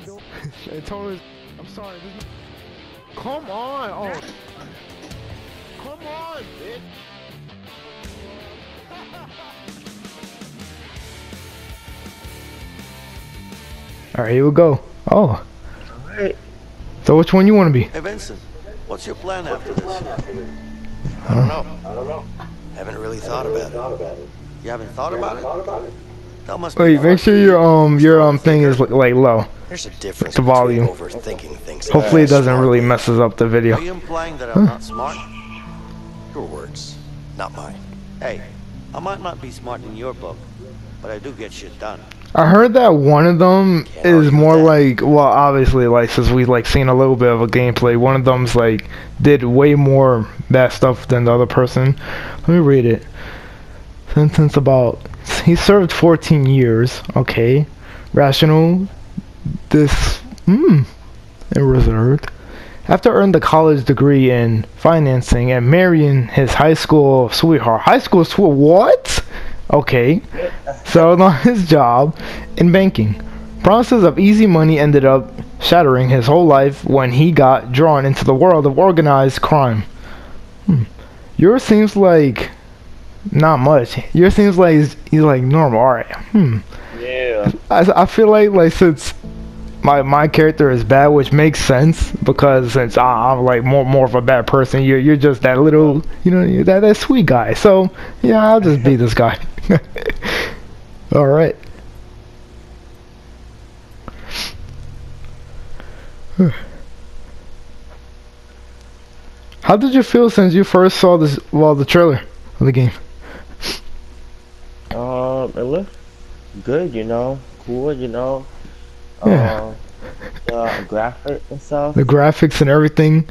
not doing. Hey, Tony, I'm sorry. This is... Come on. Oh. Come on, bitch. All right, here we go. Oh. Alright. So which one you want to be? Hey Vincent, what's your plan after this? I don't know. I don't know. Haven't really thought about it. You haven't thought about it? That must Wait, make sure your um your um thing is like, like low. There's a difference the volume. overthinking things. Hopefully it doesn't really messes up the video. Are you implying that I'm not smart? Your words, not mine. Hey, I might not be smart in your book, but I do get shit done. I heard that one of them is more like well, obviously like since we like seen a little bit of a gameplay, one of them's like did way more bad stuff than the other person. Let me read it. Sentence about he served 14 years. Okay, rational. This hmm, and reserved. After earning the college degree in financing and marrying his high school sweetheart. High school sweetheart? What? Okay. Settled on his job in banking. Promises of easy money ended up shattering his whole life when he got drawn into the world of organized crime. Hmm. Yours seems like not much. Yours seems like he's, he's like normal. Alright. Hmm. Yeah. I, I feel like like since my my character is bad, which makes sense because since I, I'm like more more of a bad person, you're you're just that little you know that that sweet guy. So yeah, I'll just be this guy. All right. How did you feel since you first saw this well the trailer of the game? Um, it looks good, you know, cool, you know. Yeah. Um, the graphic and stuff. The graphics and everything.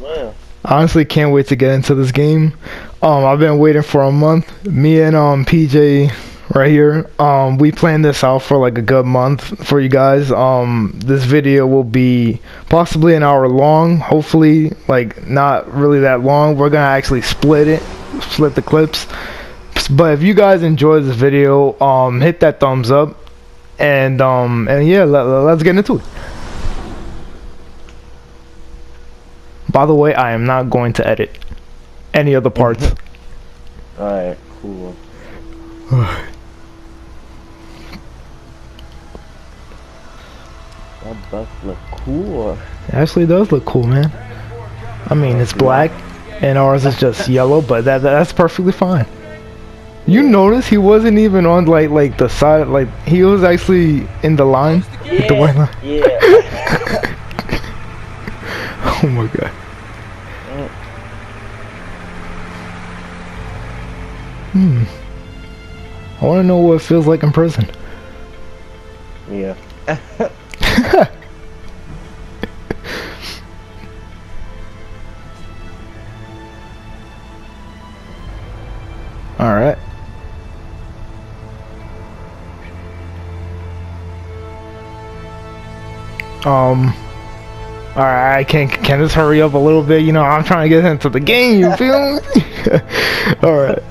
Yeah. honestly can't wait to get into this game. Um, I've been waiting for a month. Me and um PJ right here. Um, we planned this out for like a good month for you guys. Um, this video will be possibly an hour long. Hopefully, like not really that long. We're gonna actually split it, split the clips. But if you guys enjoyed this video, um, hit that thumbs up, and um, and yeah, let, let's get into it. By the way, I am not going to edit any other parts. Alright, cool. That bus look cool. It actually does look cool, man. I mean, it's black, and ours is just yellow, but that that's perfectly fine. You notice he wasn't even on like like the side, like he was actually in the line, with the white line. Yeah. Oh my god. Hmm. I want to know what it feels like in prison. yeah. All right. Um. All right. Can can this hurry up a little bit? You know, I'm trying to get into the game. You feel me? All right.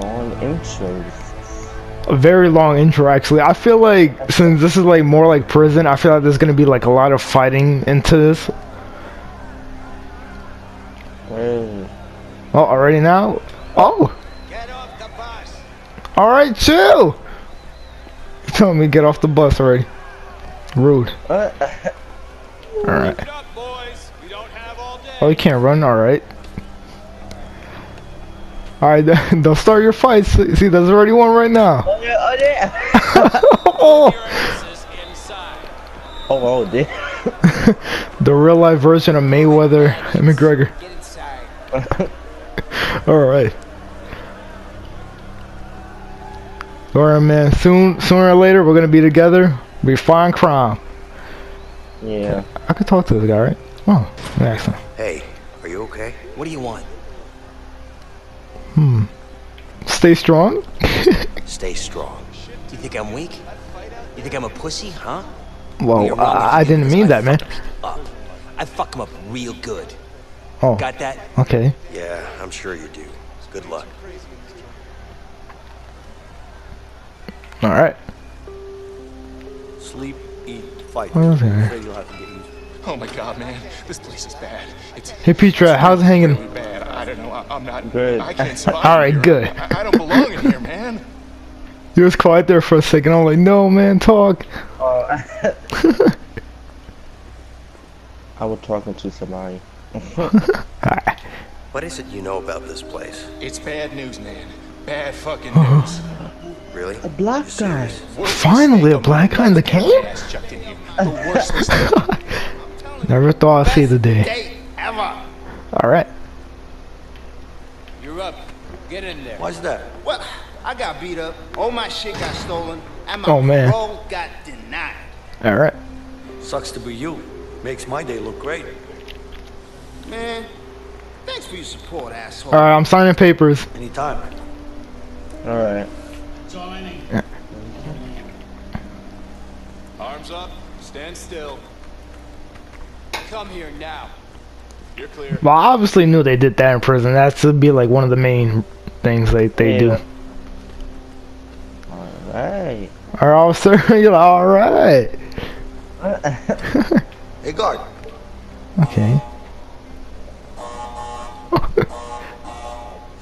Long intros. A very long intro, actually. I feel like since this is like more like prison, I feel like there's gonna be like a lot of fighting into this. Hey. Oh, already now? Oh. Get off the bus. All right, chill. You telling me to get off the bus already? Rude. Uh, All right. up, boys. We don't have all day. Oh, you can't run. All right. All right, then, don't start your fights. See, there's already one right now. oh yeah, oh yeah. oh, oh, oh, damn. the real life version of Mayweather and McGregor. All right. All right, man. Soon, sooner or later, we're gonna be together. Be fine crime. yeah. I could talk to this guy, right? Oh, excellent. Hey, are you okay? What do you want? Hmm. Stay strong. Stay strong. Do you think I'm weak? You think I'm a pussy, huh? Well, You're wrong if I, I didn't this. mean I that, man. Up. I fuck him up real good. Oh, Got that? okay. Yeah, I'm sure you do. Good luck. All right. sleep, eat, fight. What was that? Afraid you'll have to get used. Oh my god, man. This place is bad. It's Hey, Petra, how's it hanging? really bad. I don't know. I, I'm not. Good. I can't survive. All right, here. good. I, I don't belong in here, man. You was quiet there for a second. I'm like, no, man, talk. Uh, I was talking to somebody. What is it you know about this place? It's bad news, man. Bad fucking news. Really? A black guy. Finally, a black guy in the life game? my ass chucked in here. The worst mistake. Never thought I'd see the day. Day ever. All right. You're up. Get in there. What's that? Well, I got beat up. All my shit got stolen, and my Oh, man. parole got denied. All right. Sucks to be you. Makes my day look great. Man, thanks for your support, asshole. All right, I'm signing papers. Anytime. Alright. Arms up. Stand still. Come here now. You're clear. Well, I obviously knew they did that in prison. That's to be like one of the main things they, they do. Yeah. Alright. All right, officer. You're like, all right. Hey, guard. Okay.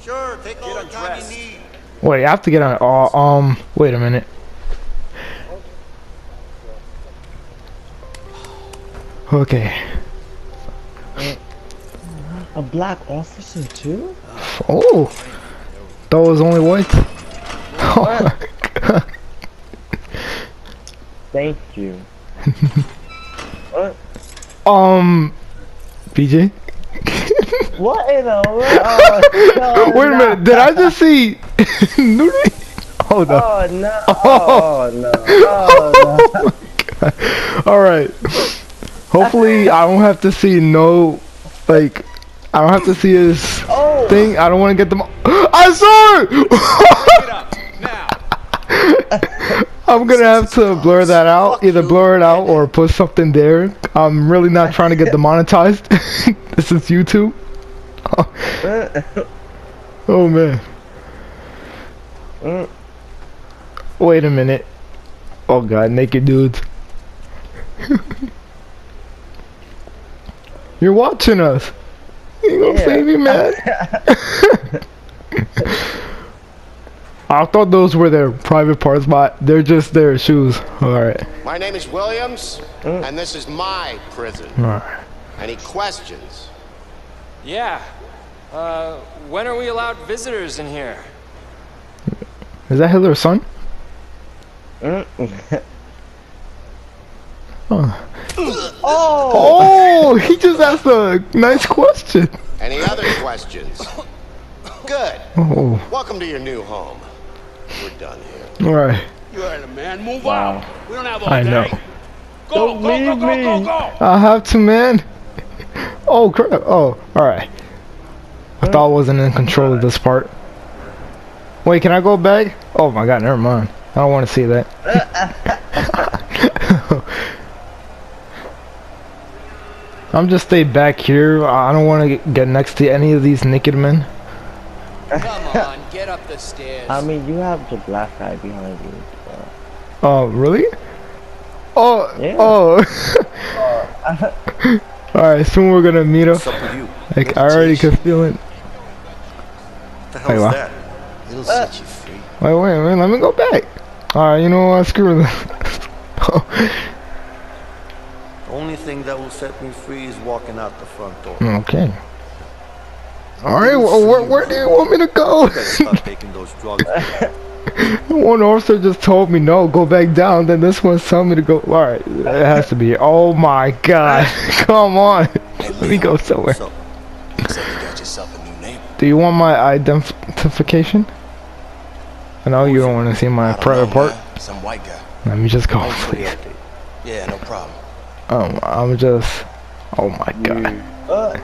Sure, take all the time you need. Wait, I have to get on. Uh, um, wait a minute. Okay. A black officer too? Oh, that was only white. Oh. Thank you. what? Um, PJ. What in the world? Oh, no, Wait a no. minute. Did I just see nudity? Hold on. Oh no! Oh no! Oh no! All right. Hopefully, I don't have to see no, like, I don't have to see his Oh! thing. I don't want to get them. I saw it. Get up now. I'm gonna have to blur that out. Either blur it out or put something there. I'm really not trying to get demonetized. this is YouTube. Oh man. Mm. Wait a minute. Oh god, naked dudes. You're watching us. You gonna Yeah. save me, man? I thought those were their private parts, but they're just their shoes. Alright. My name is Williams, and this is my prison. Alright. Any questions? Yeah. Uh, when are we allowed visitors in here? Is that Hitler's son? Oh. oh! oh, he just asked a nice question. Any other questions? Good. Oh, Welcome to your new home. We're done here. alright. You heard him, man. Move Wow. out. We don't have all I know. Go, Don't go, go, leave go, me. go, go. I have to, man. Oh, crap. Oh, alright. I thought I wasn't in control of this part. Wait, can I go back? Oh my god, never mind. I don't want to see that. I'm just stay back here. I don't want to get next to any of these naked men. Come on, get up the stairs. I mean, you have the black guy behind you. so- Oh, really? Oh, Yeah. oh. Alright, soon we're gonna meet up. What's up with you? Like, I already could feel it. What the Hey, hell's what? that? It'll set you free. Wait, wait, wait, let me go back. Alright, you know what? Screw this. The only thing that will set me free is walking out the front door. okay. Alright, well, where, where do you want me to go? You gotta stop taking those drugs. One officer just told me no, go back down. Then this one's telling me to go. Alright, it has to be. Oh my god. Come on. Let me go somewhere. So, Looks you got yourself a new neighbor. Do you want my identification? I know you don't want to see my private part. Some white guy. Let me just go, thanks for the please. Yeah, no problem. Um, I'm just. Oh my god. Uh,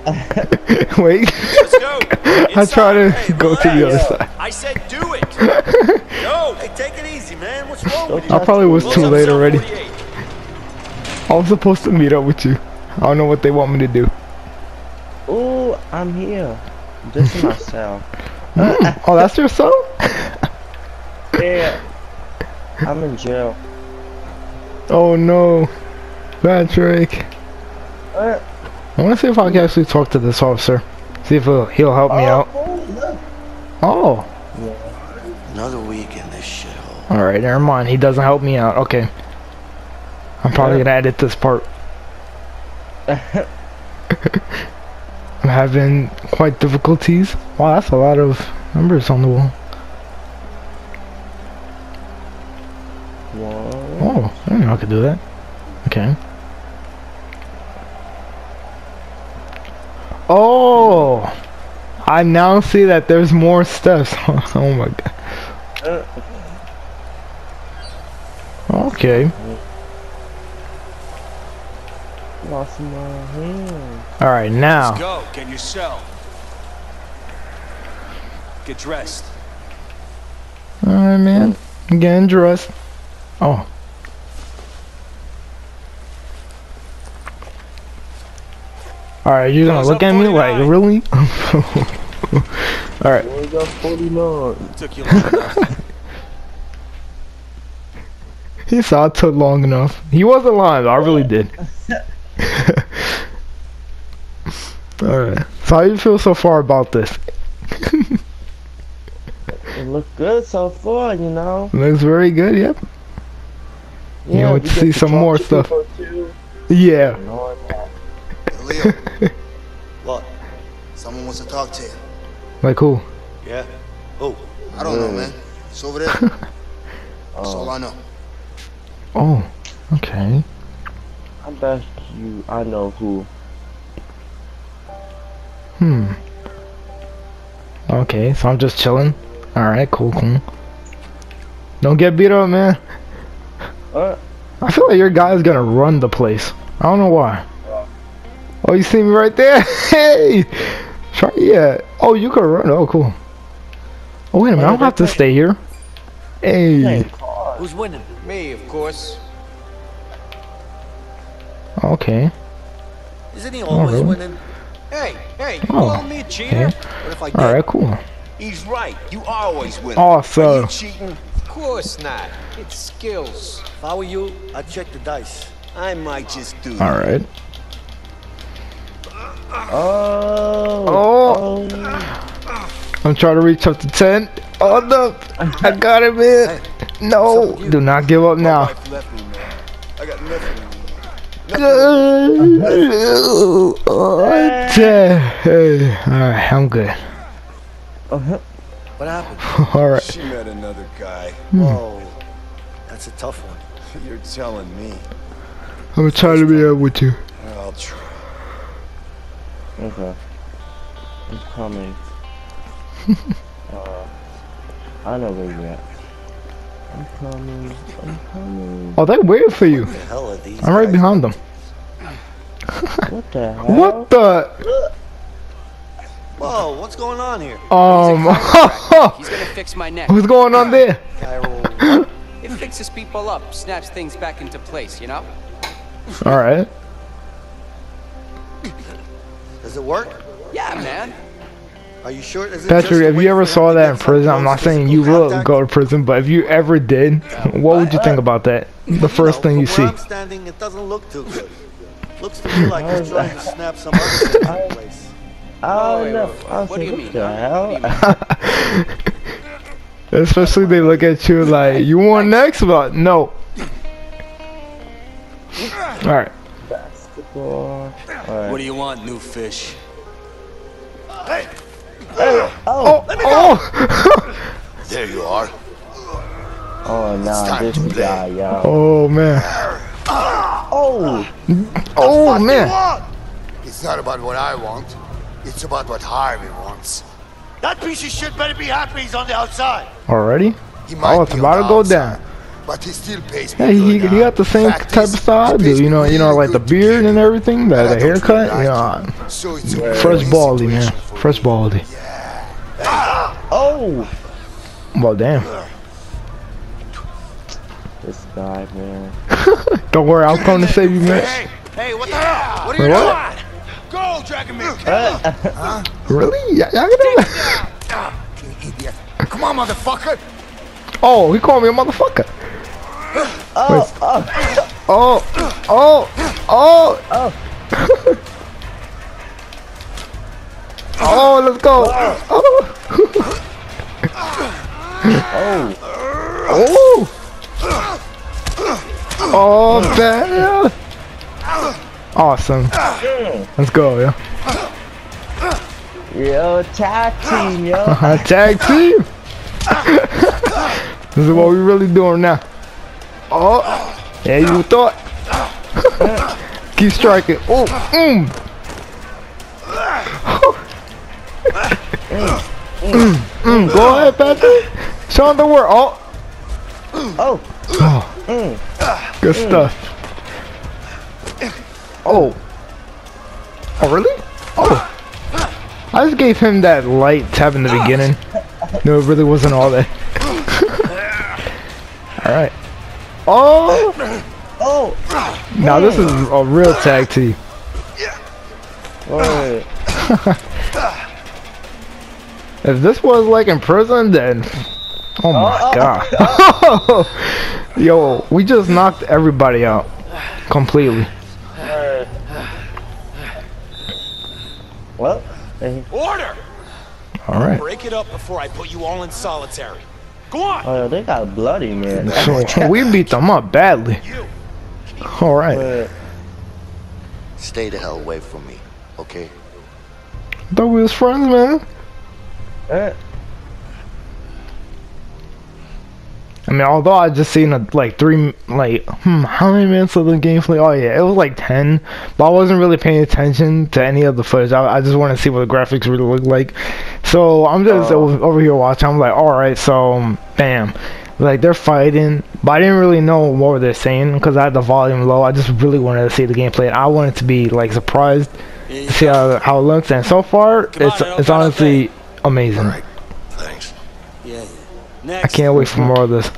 Wait. Let's go. I try to Hey, go to the other side. I said do it. Go. Hey, take it easy, man. What's wrong with you? I probably was too late already. I was supposed to meet up with you. I don't know what they want me to do. Oh, I'm here. This is my cell. Mm, oh, that's your son? Yeah. I'm in jail. Oh no, Patrick. I want to see if I can actually talk to this officer. See if he'll, he'll help me oh, out. Oh, Another week in this shithole. all right. Never mind. He doesn't help me out. Okay. I'm probably Yeah. gonna edit this part. I'm having quite difficulties. Wow, that's a lot of numbers on the wall. One. Oh, I didn't know I could do that. Okay. Oh, I now see that there's more steps. oh my god. Okay. Lost my hand. All right, now. Go, get in your cell. Get dressed. All right, man. I'm getting dressed. Oh. All right, you're gonna look up at me like 49. really? All right. We got 49. Took you long enough. He saw it took long enough. He wasn't lying. I really did. Alright. So how you feel so far about this? It looked good so far, you know. Looks very good, yep. Yeah, Yeah, let's we see some more to stuff. people too. Yeah. And all that. Leo. what? Someone wants to talk to you. Like who? Yeah? Oh, I don't know, man. It's over there. That's all I know. Oh, okay. I bet you I know who. Hmm. Okay, so I'm just chilling. Alright, cool, cool. Don't get beat up, man. Uh, I feel like your guy's gonna run the place. I don't know why. Oh, you see me right there? Hey! Try, yeah. Oh, you can run. Oh, cool. Oh, wait a minute. I don't have to stay here. Hey. who's winning? Me, of course. Okay. Isn't he always really? winning? Hey, hey, you Oh, calling me a cheater? okay. What if I did? Alright, cool. He's right. You always win. Oh, Are so. cheating? Of course not. It's skills. If I were you, I'd check the dice. I might just do that. Alright. Oh. Oh. I'm trying to reach up to 10. Oh, no. I got it, man. No. Do not give up now. I got nothing. Alright, I'm good. Uh-huh. What happened? Alright. She met another guy. Whoa, that's a tough one. You're telling me. I'm gonna try to be up with you. I'll try. Okay. I'm coming. uh, I know where you're at. I'm coming. I'm coming. Oh, they waiting for you. The hell are these? I'm right guys? behind them. What the hell? What the? Whoa, what's going on here? Um, He's gonna fix my neck. what's going on there? It fixes people up, snaps things back into place, you know? All right. Does it work? Yeah, man. Are you sure? Is it Patrick, if you ever saw that in prison, I'm not saying you will go to prison, but if you ever did, what would you think about that? The first thing you see. I'm standing, it doesn't look too good. Looks to me like he's trying to snap some other thing into place. Oh, wait, no. wait, wait. I What do you said, mean? What the huh? hell? What do you mean? Especially they look at you like, you want next? But no. All right. Basketball. What do you want, new fish? Oh, oh, oh. There you are. Oh, nah, time this to play. guy, yo. oh man. Oh! Oh What do you man. It's not about what I want. It's about what Harvey wants. That piece of shit better be happy he's on the outside. Already? He might Oh, it's be about on to go outside, down. But he still pays me Yeah, he, good, he got the same fact type is, of style I do. You know, you know, like the beard and everything, the, the don't really haircut. like Yeah, you. So it's a fresh win-win baldy, man. situation for Fresh me. baldy. Oh! Well, damn. This guy, man. Don't worry, I'm coming to save you, man. Hey, hey, what the hell? What are you what? doing? Go, Dragon Man. Kill. Really? Yeah, y'all gonna... You idiot. Come on, motherfucker. Oh, he called me a motherfucker. Oh, oh. Oh, oh, oh. Oh. Oh, let's go. Oh. Oh. Oh. Oh, bad. Awesome. Let's go, yeah. Yo, tag team, yo. Tag team. this is what we're really doing now. Oh, yeah, you thought. Keep striking. Oh, mm. mm, mm. Go ahead, Patrick. Show them the work. Oh, Oh. oh. Good stuff. Oh. Oh, really? Oh. I just gave him that light tap in the beginning. No, it really wasn't all that. Alright. Oh! Oh. Now this is a real tag team. Wait. If this was like in prison, then... Oh my Oh, god. Uh. Yo, we just knocked everybody out. Completely. Well. Order! Alright. Break it up before I put you all in solitary. Go on! Oh, they got bloody, man. So we beat them up badly. Alright. Wait. Stay the hell away from me, okay? Thought we was friends, man. Eh, I mean, although I just seen a, like three, like, hmm, how many minutes of the gameplay? Oh yeah, it was like 10, but I wasn't really paying attention to any of the footage. I, I just wanted to see what the graphics really look like. So I'm just over, over here watching. I'm like, alright, so, um, bam. Like, they're fighting, but I didn't really know what they're saying because I had the volume low. I just really wanted to see the gameplay, and I wanted to be, like, surprised to see how, how it looks. And so far, Come on, it's, don't it's honestly amazing. Thanks. Yeah, yeah. I can't wait for more of this.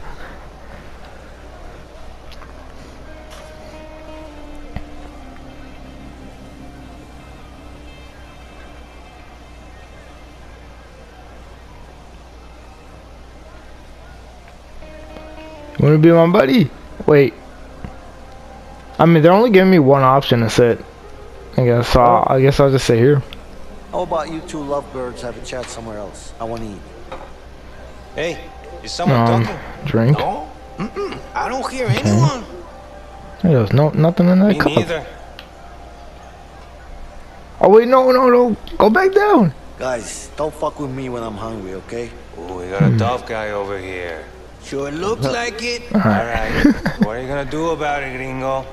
You wanna be my buddy? Wait. I mean, they're only giving me one option to sit. I guess. So I'll, I guess I'll just sit here. How about you two lovebirds have a chat somewhere else? I want to eat. Hey, is someone Um, talking? drink. No? Mm-mm. I don't hear anyone. There's no nothing in that Me cup. neither. Oh wait, no, no, no. Go back down. Guys, don't fuck with me when I'm hungry, okay? Oh, we got a tough guy over here. Sure looks like it. All right. what are you gonna do about it, gringo?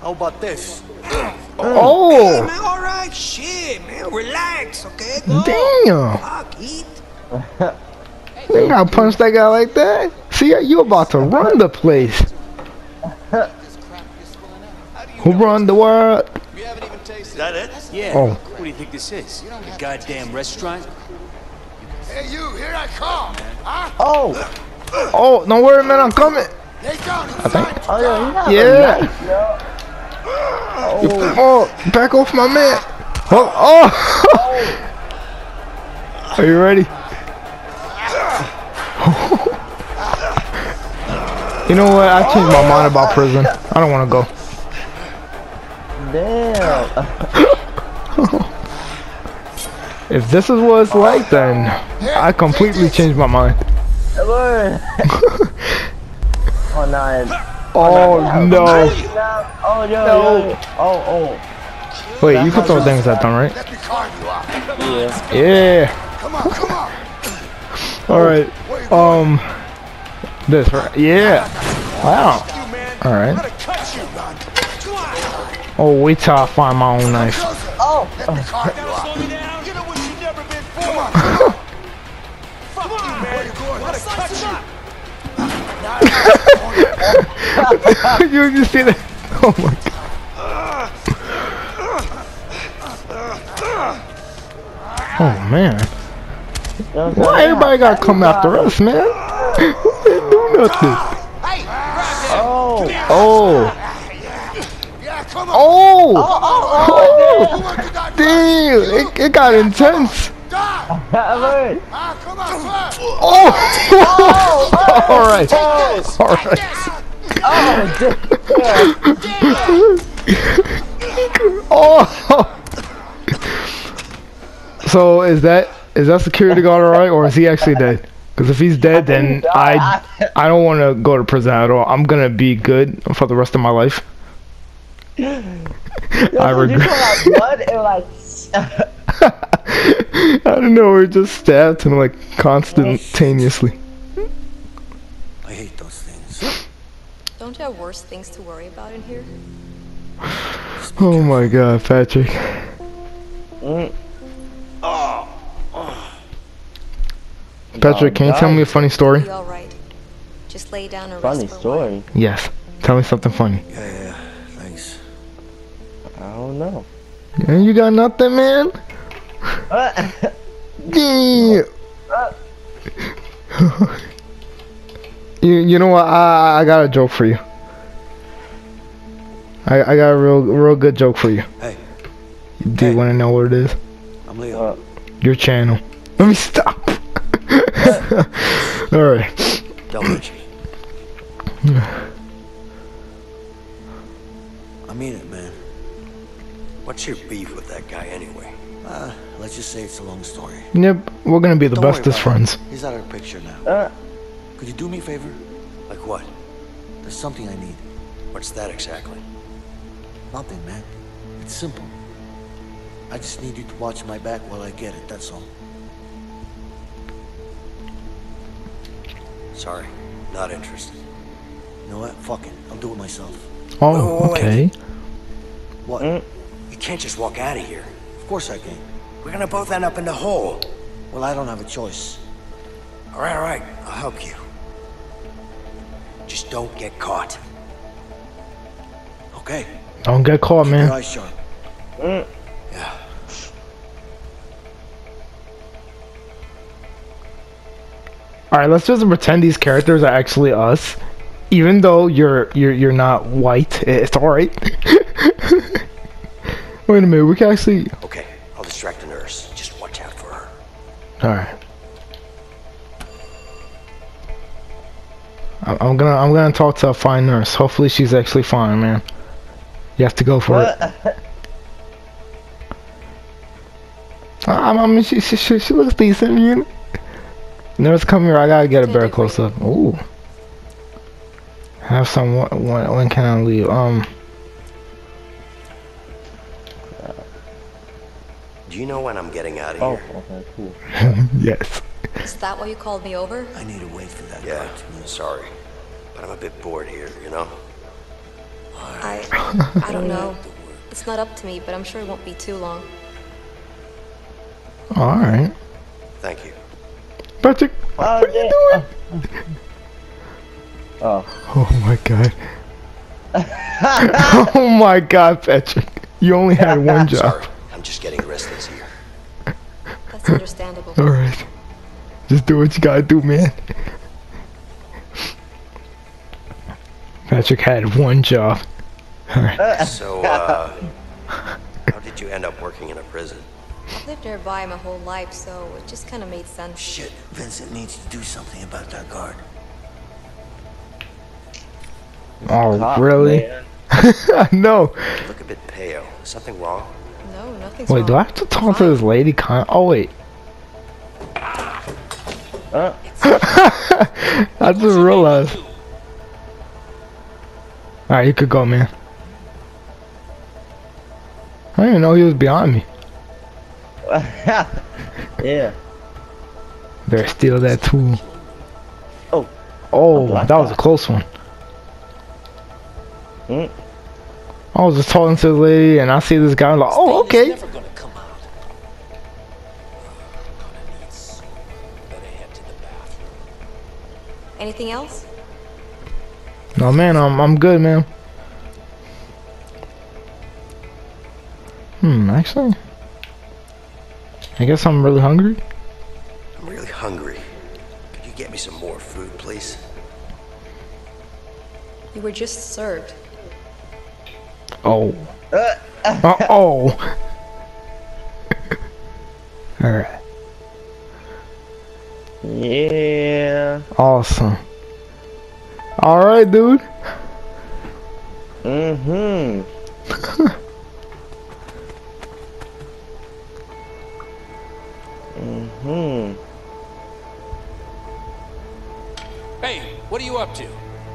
How about this? Oh, oh. Man, all right, shit, man, relax, okay? Go. damn. Fuck, eat. You ain't gotta punch that guy like that. See, you about to run the place. Who run the world? We haven't Is that it? Yeah. Oh. oh. What do you think this is? A goddamn restaurant? Hey, you, here I come. Huh? Oh. Oh, don't worry, man. I'm coming. Down inside. Oh, yeah, he got a Yeah. yo. Oh, back off my man. Oh, oh. Are you ready? You know what? I changed my mind about prison. I don't want to go. Damn. If this is what it's like, then I completely changed my mind. Word. oh, nine. Oh no! Oh, yo, No. yo. Oh, oh. Wait, you can throw things at them, right? Let me carve you up. Yeah. Yeah. Come on, come on. All right. Um, this right? Yeah. Wow. All right. Cut you, man. Come on. Oh, wait till I find my own knife. Oh. you you see that? Oh my god. Oh man. Why everybody gotta come after us, man? We didn't do nothing. Oh. Oh. Yeah, come on. Oh. Oh. wants to die? Damn. It, it got intense. Die. Word. Come on, first. Oh. All right. All right. Oh. oh. So is that is that security guard alright, or is he actually dead? Because if he's dead, then I I don't want to go to prison at all. I'm gonna be good for the rest of my life. I regret. blood and like. I don't know. We're just stabbed him like constantaneously. I hate those things. Don't you have worse things to worry about in here? Oh my God, Patrick. Mm. Patrick, can you tell me a funny story? All right. Just lay down and Funny rest for while. story. Yes. Tell me something funny. Yeah, yeah, thanks. I don't know. Yeah, you got nothing, man. Yeah. you you know what? I I got a joke for you. I I got a real real good joke for you. Hey, Do you want to know what it is? I'm Leo. Your channel. Let me stop. All right. Del Ricci. I mean it, man. What's your beef with that guy anyway? Uh, let's just say it's a long story. Yep. We're gonna be the Don't bestest about it. friends. He's out of the picture now. Uh, Could you do me a favor? Like what? There's something I need. What's that exactly? Nothing, man. It's simple. I just need you to watch my back while I get it, that's all. Sorry, not interested. You know what? Fuck it. I'll do it myself. Oh, Wait, wait, okay. What? Mm. You can't just walk out of here. Of course I can. We're gonna both end up in the hole. Well, I don't have a choice. All right, all right. I'll help you. Just don't get caught. Okay. Don't get caught, Keep your man. eyes sharp. Mm. Yeah. All right, let's just pretend these characters are actually us, even though you're you're you're not white. It's all right. Wait a minute, we can actually. Okay. I'll distract the nurse. Just watch out for her. All I'm I'm gonna I'm gonna talk to a fine nurse. Hopefully she's actually fine, man. You have to go for it. I, I mean, she, she she she looks decent, man. Nurse, come here. I gotta get a better close up. Ooh. Have some. When, when can I leave? Um. Do you know when I'm getting out of Oh, here? Oh, okay, cool. yes. Is that why you called me over? I need to wait for that yeah, sorry. But I'm a bit bored here, you know? I I don't know. It's not up to me, but I'm sure it won't be too long. All right. Thank you. Patrick, Oh, what are you doing? Oh. Oh, oh my god. oh my god, Patrick. You only had one job. Sorry, I'm just getting restless here. That's understandable. Alright. Just do what you gotta do, man. Patrick had one job. Alright. So, uh, how did you end up working in a prison? I've lived nearby my whole life, so it just kind of made sense. Shit, Vincent needs to do something about that guard. Oh, Cop, really? man. no. You look a bit pale. Is something wrong? No, nothing's Wait, wrong. do I have to talk to this lady? Con- oh, wait. Uh, I just realized. Alright, you could go, man. I didn't even know he was behind me. yeah. Better steal that tool. Oh. Oh, that was a close one. Mm. I was just talking to the lady and I see this guy I'm like, oh, okay. Anything else? No, man, I'm, I'm good, man. Hmm, actually. I guess I'm really hungry. I'm really hungry. Could you get me some more food, please? You were just served. Oh. Uh oh. Yeah. Awesome. Alright, dude. Mm-hmm. mm-hmm. Hey, what are you up to?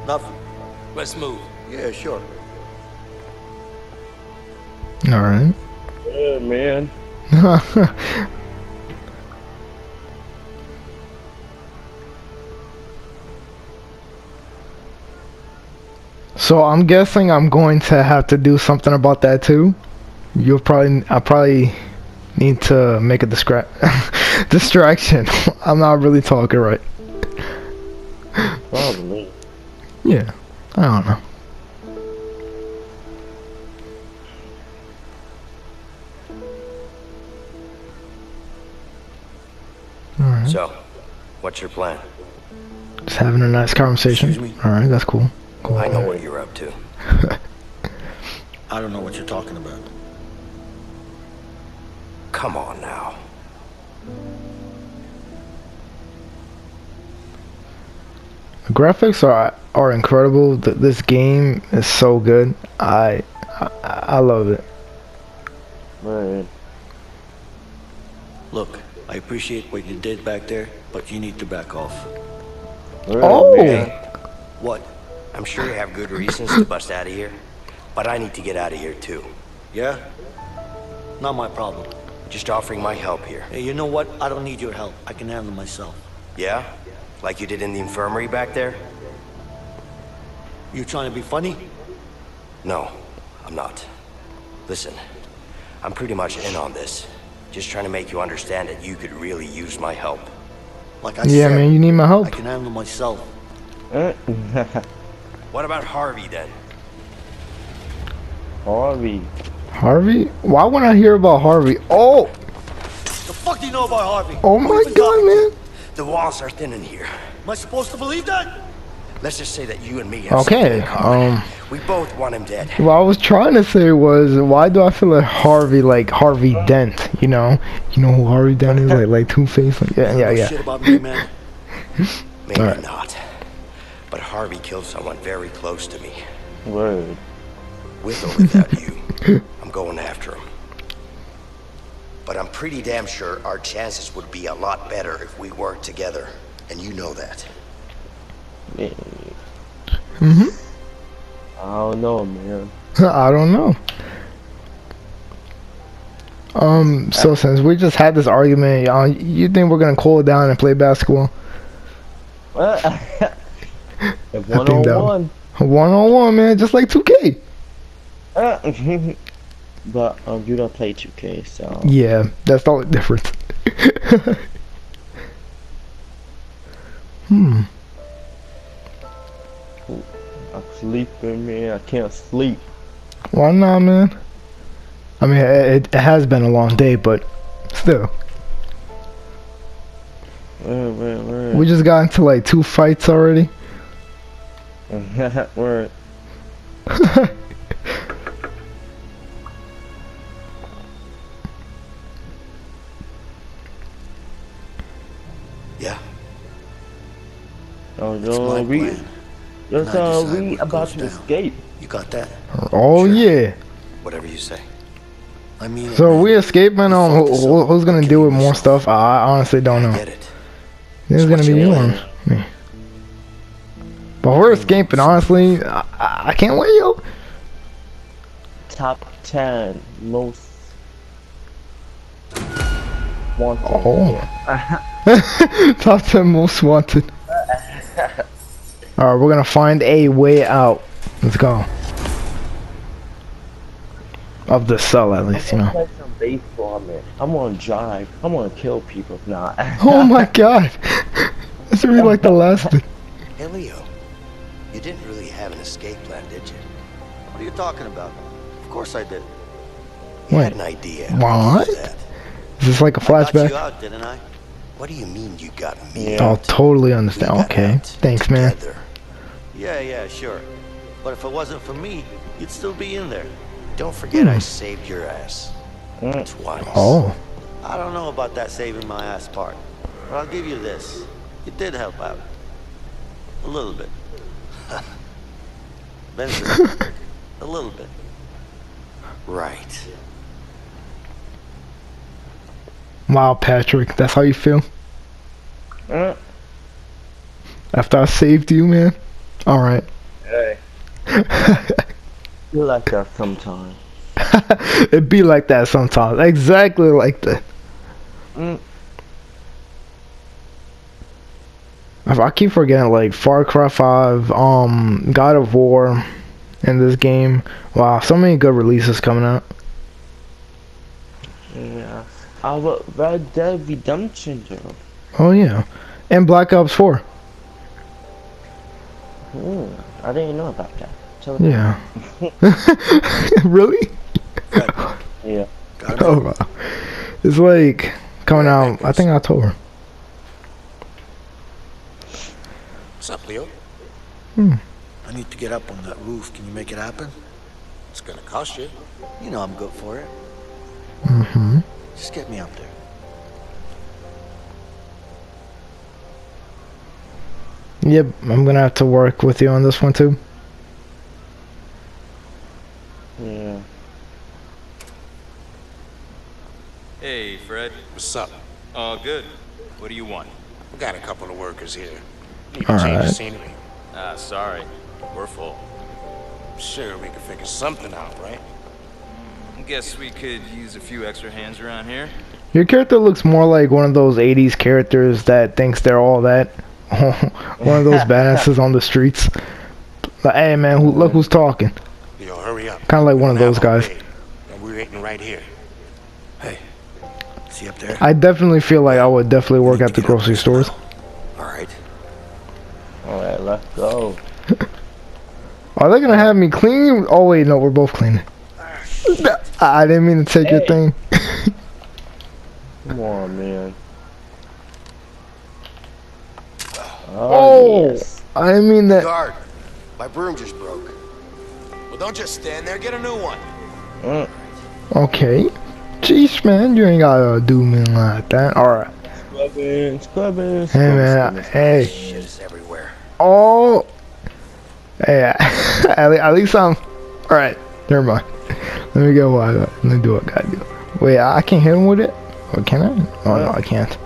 Nothing. Let's move. Yeah, sure. All right. Yeah, man. so I'm guessing I'm going to have to do something about that too. You'll probably, I probably need to make a distra distraction. I'm not really talking right. Probably. Yeah, I don't know. So, what's your plan? just having a nice conversation. Alright, that's cool. Cool. I know what you're up to. I don't know what you're talking about. Come on now. The graphics are are incredible. Th- This game is so good. I I, I love it. Right. Look, I appreciate what you did back there, but you need to back off. Right, Oh! man. What? I'm sure you have good reasons to bust out of here, but I need to get out of here too. Yeah? Not my problem. Just offering my help here. Hey, you know what? I don't need your help. I can handle myself. Yeah? Like you did in the infirmary back there? You trying to be funny? No, I'm not. Listen, I'm pretty much in on this. Just trying to make you understand that you could really use my help. Like I Yeah, said, man, you need my help. I can handle myself. What about Harvey then? Harvey. Harvey? Why would I hear about Harvey? Oh, The fuck do you know about Harvey? oh my you been god, talking man. The walls are thin in here. Am I supposed to believe that? Let's just say that you and me have Okay, something in common. um, we both want him dead. What I was trying to say was, why do I feel like Harvey, like Harvey Dent? You know, you know who Harvey Dent is, like like Two Face. Like, yeah, yeah, yeah. Shit about me, man. Maybe Alright. not. But Harvey killed someone very close to me. Word. With or without you, I'm going after him. But I'm pretty damn sure our chances would be a lot better if we worked together. And you know that. Man. Mhm. I don't know, man. I don't know. Um, so since we just had this argument, y'all, you think we're gonna cool down and play basketball? if one on that- one. One on one, man, just like 2K. but um, you don't play 2K, so Yeah, that's the only difference. hmm. I'm sleeping, man. I can't sleep. Why not, man? I mean, it, it has been a long day, but still. Word, word, word. We just got into like two fights already. word. Oh, it's no, we, plan. yo, And I so decide we about to down. escape. You got that? Oh yeah. Whatever you say. I mean, So man. we escaping on who, who- who's gonna deal with more stuff? I honestly don't know. Get it. This is gonna be your you plan? me. But we're escaping. Honestly, I, I I can't wait, yo. Top 10 most wanted. Oh. Top 10 most wanted. Alright, we're gonna find a way out. Let's go. Of the cell, at least, you know. Play some baseball, man. I'm gonna drive. I'm gonna kill people if not. Oh my god! That's really like the last bit. Hey, Leo. You didn't really have an escape plan, did you? What are you talking about? Of course I did. You Wait. had an idea. What? What? That. Is this like a Got flashback? you out, didn't I? What do you mean you got me? Yeah. I'll totally understand. Okay. out Thanks, man. together. Yeah, yeah, sure. But if it wasn't for me, you'd still be in there. Don't forget I saved your ass. Mm. Twice. Oh. I don't know about that saving my ass part, but I'll give you this. You did help out. A little bit. Vincent, A little bit. Right. Wow, Patrick, that's how you feel? Uh, After I saved you, man? Alright. hey. you like that sometimes. it be like that sometimes. Exactly like that. Mm. I I keep forgetting like Far Cry 5, um, God of War in this game. Wow, so many good releases coming out. Yeah. Our Red Dead Redemption, though. Oh yeah. And Black Ops 4. Hmm. I didn't know about that. Tell. Yeah. really? Yeah. Oh wow. It's like coming out I think October. What's up, Leo? Hmm. I need to get up on that roof. Can you make it happen? It's gonna cost you. You know I'm good for it. Mm-hmm. Just get me up there. Yep, I'm gonna have to work with you on this one too. Yeah. Hey, Fred. What's up? All good. What do you want? We got a couple of workers here. Need All to change the scenery. Ah, sorry. We're full. Sure, we can figure something out, right? Guess we could use a few extra hands around here. Your character looks more like one of those 80s characters that thinks they're all that. one of those badasses on the streets. Like, hey man, who, look who's talking. Leo, hurry up. Kind of like one of those guys. And we're waiting right here. Hey, see up there? I definitely feel like I would definitely work at the grocery stores. All right. Alright, let's go. Are they gonna have me clean? Oh wait, no, we're both cleaning. Ah, I didn't mean to take your thing. Come on, man. Oh, yes. I didn't mean that. Guard, my broom just broke. Well, don't just stand there. Get a new one. Mm. Okay. Jeez, man, you ain't gotta do me like that. Alright. Scrubbing, scrubbing, Hey, man. Hey. Shit is everywhere. Oh. Yeah. at, le- at least I'm. Alright, never mind. Let me go. What I got- Let me do what I gotta do. Wait, I can't hit him with it? Or can I? Oh, no, I can't.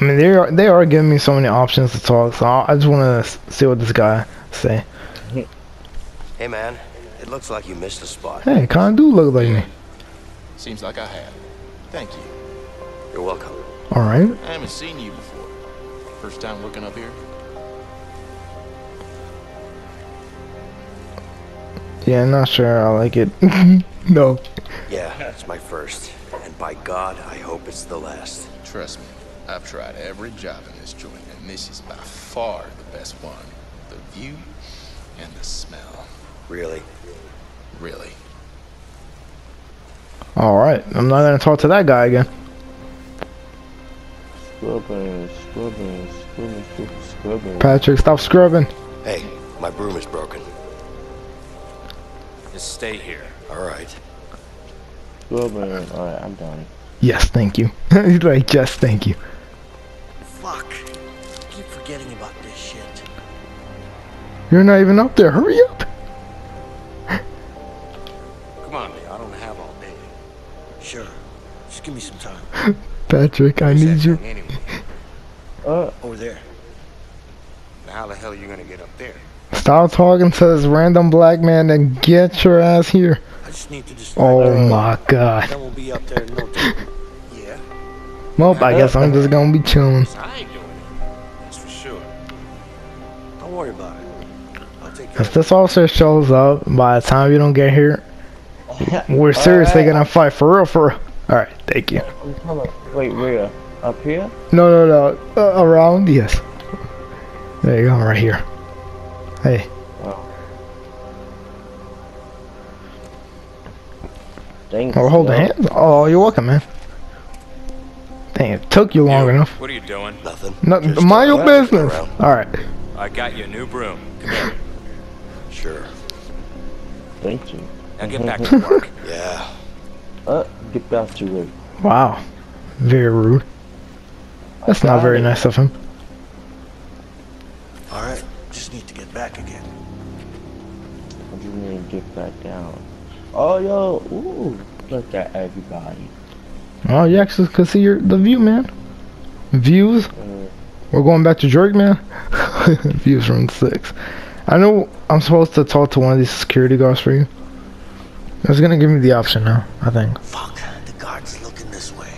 I mean, they are they are giving me so many options to talk, so I I just want to see what this guy say. Hey, man. It looks like you missed a spot. Hey, kind of do look like me. Seems like I have. Thank you. You're welcome. All right. I haven't seen you before. First time working up here? Yeah, not sure. I like it. no. Yeah, it's my first. And by God, I hope it's the last. Trust me, I've tried every job in this joint, and this is by far the best one. The view and the smell. Really? Really. All right. I'm not gonna talk to that guy again. Scrubbing, scrubbing, scrubbing, scrubbing, scrubbing. Patrick, stop scrubbing. Hey, my broom is broken. Just stay here. All right. Scrubbing. Alright, I'm done. Yes, thank you. He's like, just thank you. Fuck. I keep forgetting about this shit. You're not even up there. Hurry up. Come on, Leo. I don't have all day. Sure. Just give me some time. Patrick, I need you. Anyway, Uh, over there. Now how the hell are you gonna get up there? Stop talking to this random black man and get your ass here. I just need to just. Oh my god. Then we'll be up there in no time. Yeah. Nope, I guess I'm just gonna be chilling. I ain't doing it. That's for sure. Don't worry about it. I'll take care If this officer shows up by the time you don't get here, we're seriously Alright. gonna fight for real, for real. Alright, thank you. Wait, where? Up here? No, no, no. Uh, around? Yes. There you go, right here. Hey. Oh. Thanks. Oh, hold the yo. hands? Oh, you're welcome, man. Dang, it took you long You, enough. What are you doing? Nothing. No, Just, mind uh, your business. Alright. I got you a new broom. Come here. Sure. Thank you. Now get back to work. Yeah. Uh, get back to work. Wow. Very rude. That's not very it. nice of him. All right. Just need to get get back again. What do you mean get back down? Oh, yo, ooh, look at everybody. Oh, you actually can see your the view, man. Views. Mm. We're going back to Drake, man. Views from six. I know I'm supposed to talk to one of these security guards for you. It's gonna give me the option now. I think. Fuck, the guard's looking this way.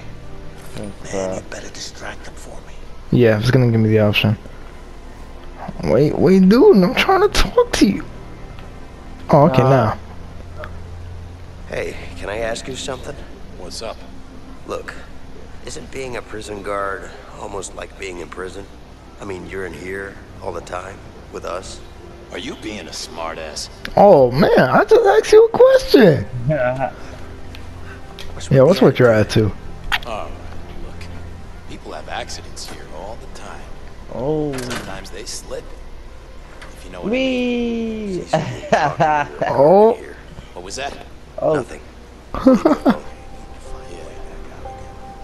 Man, uh, you better distract him for me. Yeah, it's gonna give me the option. Wait, wait, dude, I'm trying to talk to you. Oh, okay, Nah. now. Hey, can I ask you something? What's up? Look, isn't being a prison guard almost like being in prison? I mean, you're in here all the time with us. Are you being a smartass? Oh man, I just asked you a question. What's Yeah, with what's the with your attitude? Oh, look. People have accidents here all the time. Oh, Sometimes they slip. If you know what me. Oh, I mean. What was that? oh, Nothing.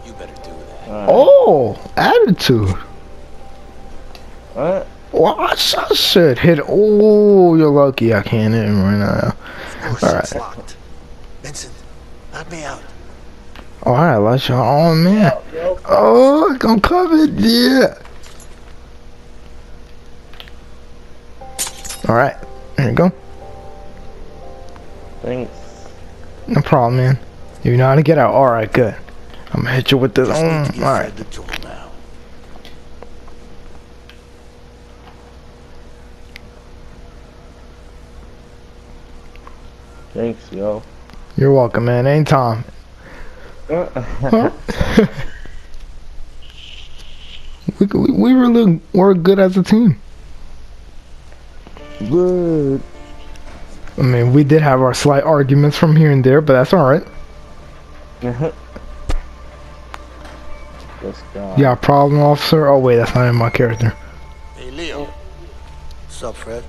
You better do that. oh, attitude. what? Watch that shit hit. Oh, you're lucky I can't hit him right now. Of course, All it's right. locked. Vincent, knock me out. All right, let's you. Oh man. Oh, I'm covered. Yeah. All right, there you go. Thanks. No problem, man. You know how to get out. All right, good. I'm gonna hit you with this. Just Mm, all right. Fred the tool now. Thanks, yo. You're welcome, man. Anytime. Huh? we, we we really were good as a team. Good. I mean, we did have our slight arguments from here and there, but that's all right. Let's. Yeah, problem officer. Oh wait, that's not in my character. Hey, Leo. What's up, Fred?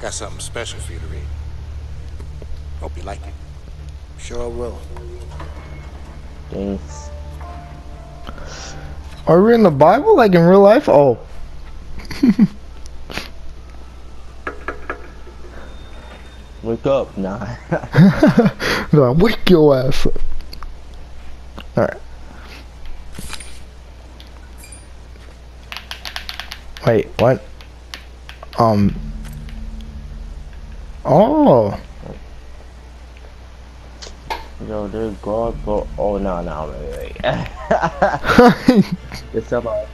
Got something special for you to read. Hope you like it. Sure I will. Thanks. Are we in the Bible, like in real life? Oh, Wake up, nah. Be like, wake your ass up. All right. Wait, what? Um. Oh. Yo, there's God, but oh no, no, wait, wait. it's about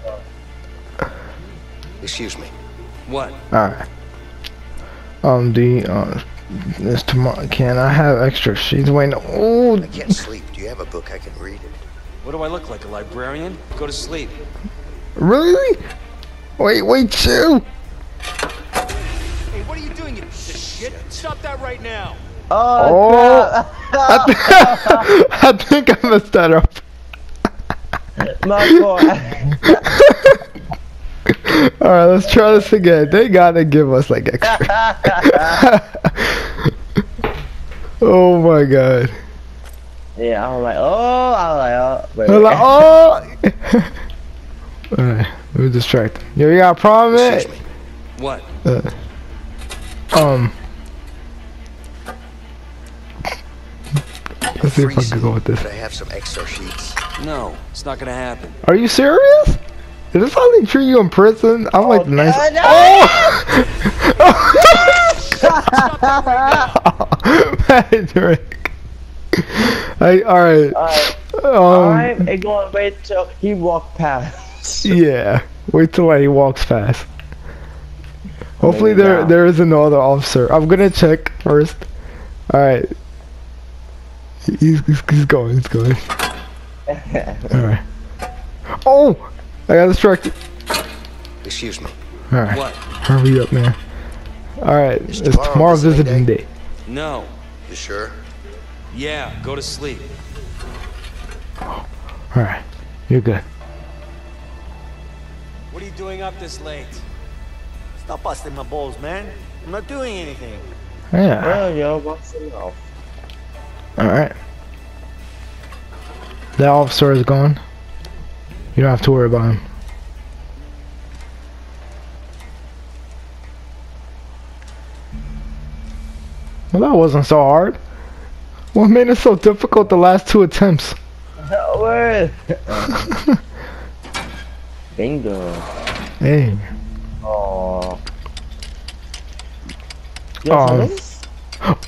Excuse me. What? Alright. Um, the, uh, this tomorrow, can I have extra sheets? Wait, no. Oh, I can't sleep. Do you have a book I can read? It? What do I look like, a librarian? Go to sleep. really? Wait, wait, chill. Hey, what are you doing, you piece of shit? Stop that right now. Oh, oh I, th- I think I messed that up. My God. Alright, let's try this again. They gotta give us like extra. oh my god. yeah, I was like, oh, I was like, oh, wait, We're wait. like, oh! Alright, we're distracted. Yo, you got a problem, man? Excuse me. What? Uh, um. Let's see if I can go with this. Could I have some extra sheets? No, it's not gonna happen. Are you serious? Is this how they treat you in prison? I'm like the nice. Oh! Patrick. I, alright. Alright, Um, I'm going to wait till he walks past. yeah. Wait till he walks past. Hopefully Maybe there now. there is another officer. I'm gonna check first. Alright. He's, he's, he's going, he's going. Alright. Oh! I got distracted. Excuse me. Alright. What? Hurry up, man. Alright, it's tomorrow tomorrow's visiting visiting day. No. You sure? Yeah, go to sleep. Alright, you're good. What are you doing up this late? Stop busting my balls, man. I'm not doing anything. Yeah. Well, yo, what's enough? Alright. That officer is gone. You don't have to worry about him. Well, that wasn't so hard. What made it so difficult the last two attempts? Word. Bingo. Hey. Oh. Um,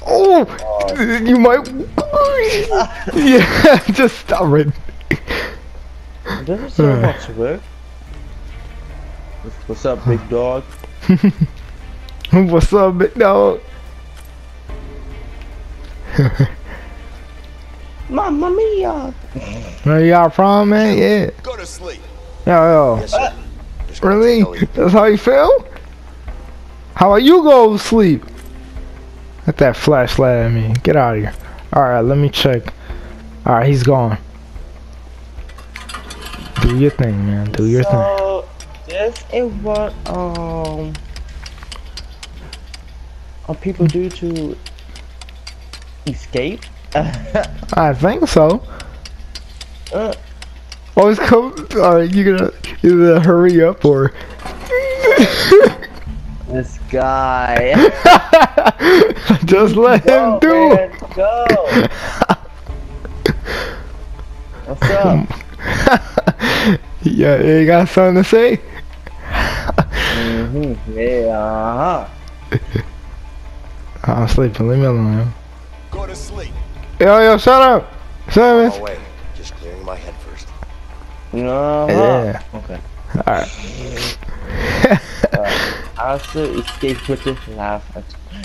oh, you might. yeah, just stop it. This is so much work. What's up, big dog? What's up, big dog? Mamma mia! No, you got a problem, man? Yeah. Go to sleep. Yo, yo. Yes, sir. Really? That's how you feel? How about you go to sleep? Let that flashlight at me. Get out of here. Alright, let me check. Alright, he's gone. Do your thing, man. Do your thing. So, this is what, um... uh, people do to escape? I think so. Uh, Always come. Alright, you gonna either hurry up or. this guy. Just let Go, him do man, Go! What's up? Yeah, you got something to say? hmm Yeah, uh-huh. I'm sleeping. Leave me alone. yo. Go to sleep. Yo, yo, shut up. Shut up, No man. way. Just clearing my head first. Uh-huh. Yeah. Okay. Alright. I still escape with this laugh.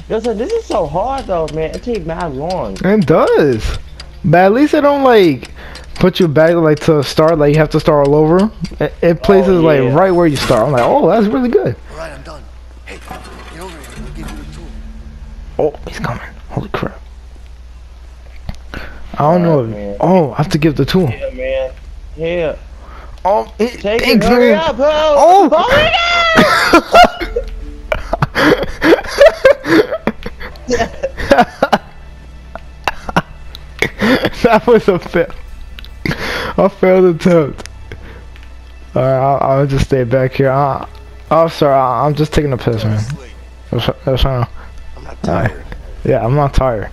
Yo, so this is so hard though, man. It takes mad long. It does. But at least it don't like put you back like to start. Like you have to start all over. It, it places Oh, like right where you start. I'm like, oh, that's really good. All right, I'm done. Hey, get over here. I'll give you the tool. Oh, he's coming. Holy crap. I don't know. Alright. If, oh, I have to give the tool. Yeah, man. Yeah. Oh, it, Take it. thanks, Hurry man. up, bro. Oh. that was a fail. A failed attempt. Alright, I'll, I'll just stay back here. I, oh, sorry, I, I'm just taking a piss, man. That's, that's fine. I'm not tired. Yeah, I'm not tired.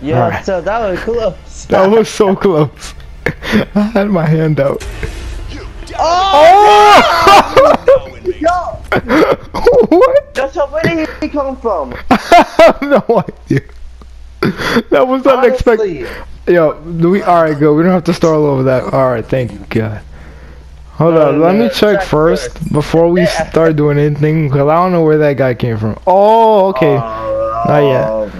Yeah, Alright. so that was close. That was so close. I had my hand out. Oh! Oh! what? Yo, so where did he come from? I have no idea. That was unexpected. Honestly. Yo, do we? All right, go. We don't have to start all over that. All right, thank God. Hold No, on, let no, me check check first first. before we Yeah. start doing anything, cause I don't know where that guy came from. Oh, okay. Not yet. Oh,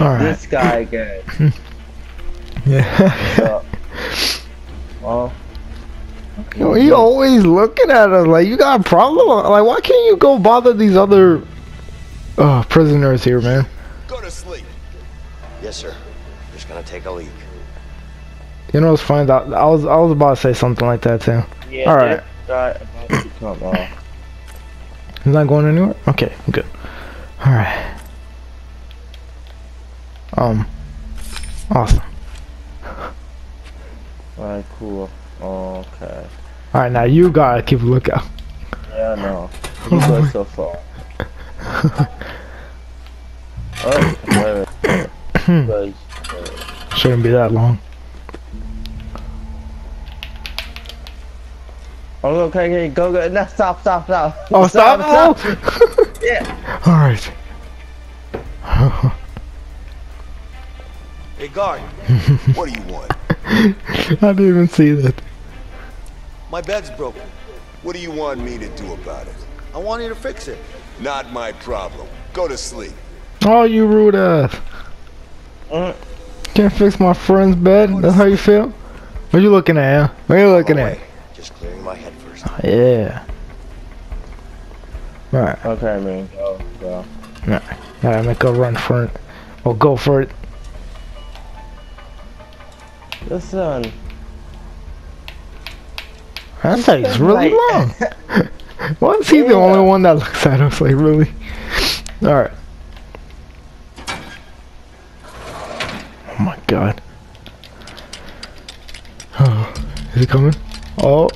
All right. This guy again. Yeah. Oh, Yo, he always looking at us like you got a problem. Like, why can't you go bother these other uh, prisoners here, man? Go to sleep. Yes, sir. Just gonna take a leak. You know, it's funny. That I was I was about to say something like that too. yeah. All right. This guy about to come off. He's not going anywhere? Okay, good. Alright. Um. Awesome. Alright, cool. Okay. Alright, now you gotta keep a lookout. Yeah, no. You go so far. Oh, wait, wait, wait. Shouldn't be that long. Oh, okay, okay, go, go. No, stop, stop, stop. Oh, stop! stop. Yeah. Alright. Hey, guard. what do you want? I didn't even see that. My bed's broken. What do you want me to do about it? I want you to fix it. Not my problem. Go to sleep. Oh, you rude ass. Mm. Can't fix my friend's bed? That's how you feel? What you looking at, huh? What you looking at? Just clearing my head first. Ah, yeah. Right. Okay, man. Go, go. Alright. Alright, make a run for it. Or go for it. Listen. That takes really Like- long. Why is he the only one that looks at us like really? Alright. Oh my god. Oh, is he coming? Oh,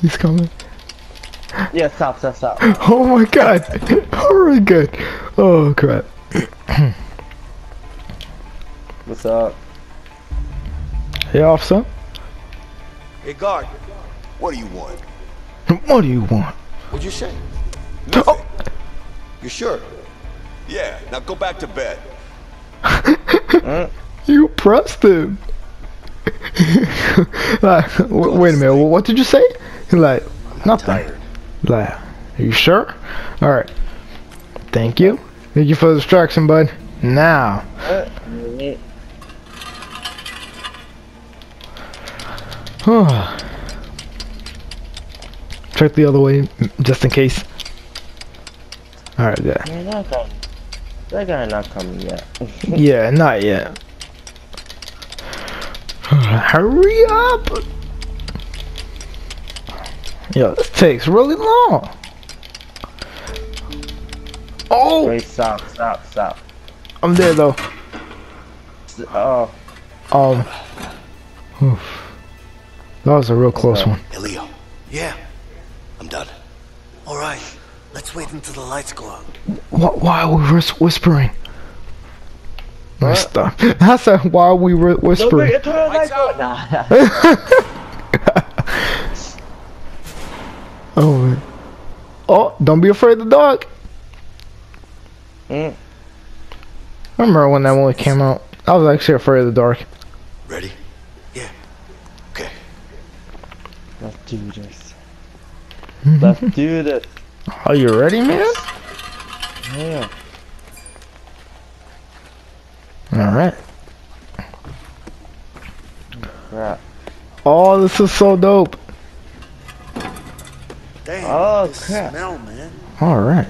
he's coming. Yeah, stop, stop, stop. Oh my god. Alright, good. Oh crap. What's up? Hey, officer. Hey, guard. What do you want? What do you want? What'd you say? Oh. You sure? Yeah, now go back to bed. You pressed him. like, wait a minute. What did you say? Like, nothing. Like, are you sure? All right. Thank you. Thank you for the distraction, bud. Now, check the other way, just in case. All right, yeah. Man, that guy, that guy not coming yet. Yeah, not yet. Hurry up! Yo, this takes really long. Oh! Wait, stop, stop, stop. I'm there though. Oh, Um. oof. That was a real close one. Hey, Leo. Yeah, I'm done. All right, let's wait until the lights go out. Wh- Why are we whis- whispering? No, stop. I said, why are we whi- whispering? turn the lights on. Nah. Oh, man. Oh, don't be afraid of the dark. Mm. I remember when that movie came out. I was actually afraid of the dark. Ready? Yeah. Okay. Let's do this. Let's do this. Are you ready, man? Yeah. Alright. Crap. Oh, this is so dope. Damn. Oh, this crap. smell, man. Alright.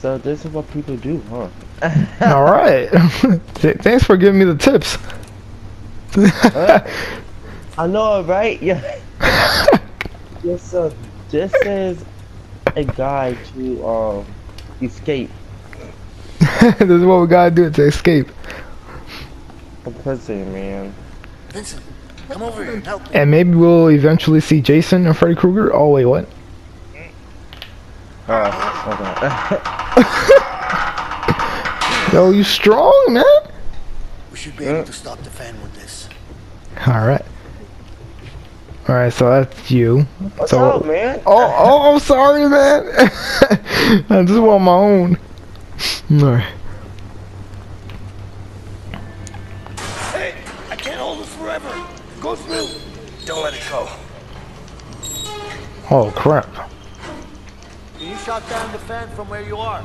So this is what people do, huh? Alright. Thanks for giving me the tips. I know, right? Yeah. yeah. So this is a guide to um escape this is what we gotta do to escape. from prison, man. Vincent, come over here and help me. And maybe we'll eventually see Jason and Freddy Krueger. Oh, wait, what? Oh, Yo, you strong, man. We should be able to stop the fan with this. Alright. Alright, so that's you. What's so, up, man? Oh, oh, I'm sorry, man. I just want my own. Alright. Hey, I can't hold this forever. Go through. Don't let it go. Oh, crap. You shot down the fan from where you are.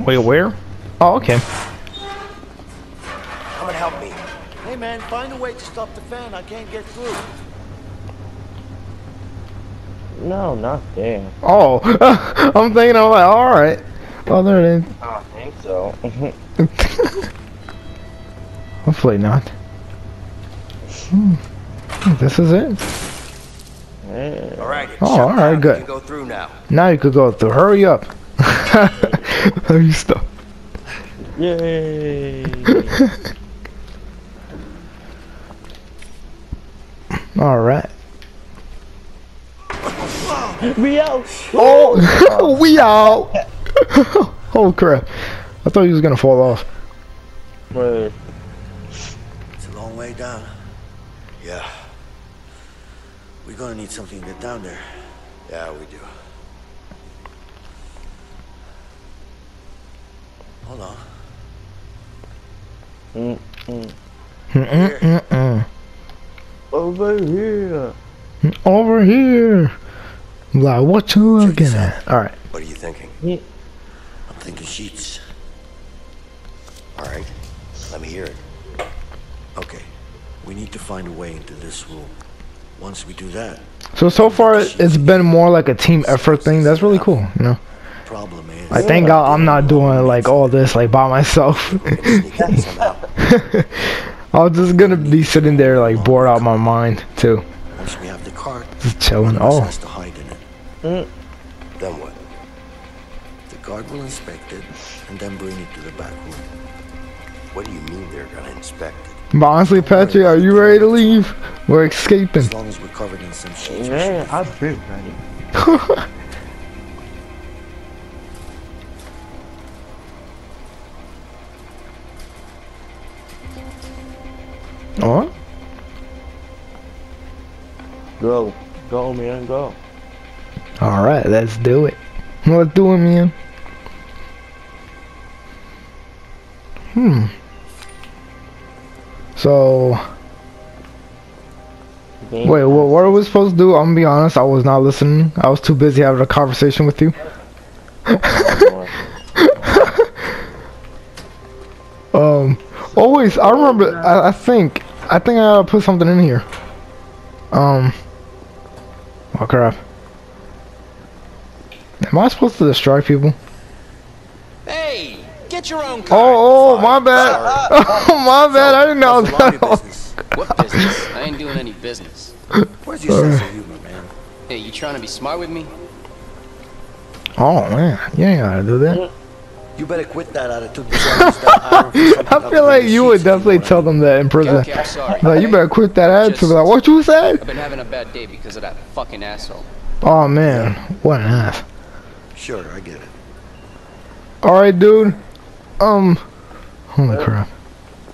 Wait, where? Oh, okay. Come and help me. Hey, man, find a way to stop the fan. I can't get through. No, not there. Oh, I'm thinking, I'm like, alright. Oh, there it is. I think so. Hopefully not. Hmm. This is it. All right. Oh, all right, down. You good. can go through now. Now you could go through. Hurry up. Hurry stop. Yay! All right. We out. Oh, we out. oh crap! I thought he was gonna fall off. Wait. It's a long way down. Yeah. We're gonna need something to get down there. Yeah, we do. Hold on. Mm, mm. Mm-mm-mm-mm. Over here. Over here. Like, what you looking at? All right. What are you thinking? I'm thinking sheets. All right. Let me hear it. Okay. We need to find a way into this room. Once we do that, So so far it's been more like a team effort thing. That's really cool. You know. problem is. I thank God I'm not doing like all this like by myself. I was just gonna be sitting there like bored out my mind too. Once we have the cart, Just chilling. one of Oh. has to hide in it. Mm. Then what? The guard will inspect it and then bring it to the back room. What do you mean they're gonna inspect it? But honestly, Patrick, are you ready to leave? We're escaping. As long as we're covered in some shit. Yeah, I'm pretty ready. What? Go. Go, man, go. Alright, let's do it. Let's do it, man. Hmm. So, wait, what, what are we supposed to do? I'm gonna be honest, I was not listening. I was too busy having a conversation with you. um, always, I remember, I, I think, I think I gotta put something in here. Um, oh crap. Am I supposed to destroy people? Hey, get your own car. Oh, oh, my bad. Oh, my bad. I didn't know. How's the laundry business? What business? I ain't doing any business. Where's your sense of humor, man? Hey, you trying to be smart with me? Oh man, you ain't gotta do that. You better quit that attitude. I that iron for something I feel like you would sheets, you definitely tell them that in prison. Okay, I'm sorry. Like, you better quit that attitude. Just- Like, what you said? I've been having a bad day because of that fucking asshole. Oh man, what an ass. Sure, I get it. All right, dude. Um, holy crap.